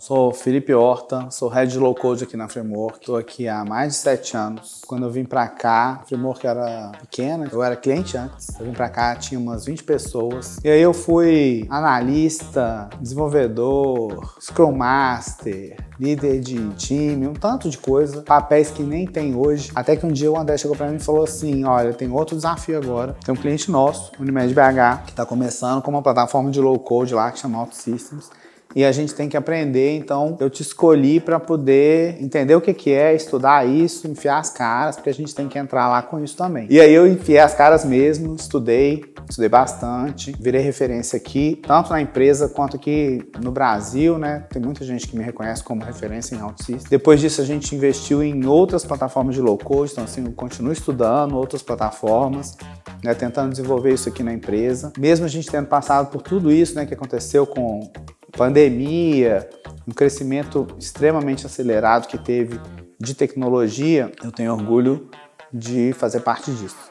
Sou Felipe Horta, sou Head Low Code aqui na Framework. Estou aqui há mais de sete anos. Quando eu vim para cá, a Framework era pequena, eu era cliente antes. Eu vim para cá, tinha umas 20 pessoas. E aí eu fui analista, desenvolvedor, Scrum Master, líder de time, um tanto de coisa, papéis que nem tem hoje. Até que um dia o André chegou para mim e falou assim: Olha, tem outro desafio agora. Tem um cliente nosso, Unimed BH, que está começando com uma plataforma de low code lá que chama Systems e a gente tem que aprender. Então, eu te escolhi para poder entender o que, que é, estudar isso, enfiar as caras, porque a gente tem que entrar lá com isso também. E aí eu enfiei as caras mesmo, estudei, estudei bastante, virei referência aqui, tanto na empresa quanto aqui no Brasil, né? Tem muita gente que me reconhece como referência em OutSys. Depois disso, a gente investiu em outras plataformas de low code, então assim, eu continuo estudando outras plataformas, né? Tentando desenvolver isso aqui na empresa. Mesmo a gente tendo passado por tudo isso, né, que aconteceu com pandemia, um crescimento extremamente acelerado que teve de tecnologia, eu tenho orgulho de fazer parte disso.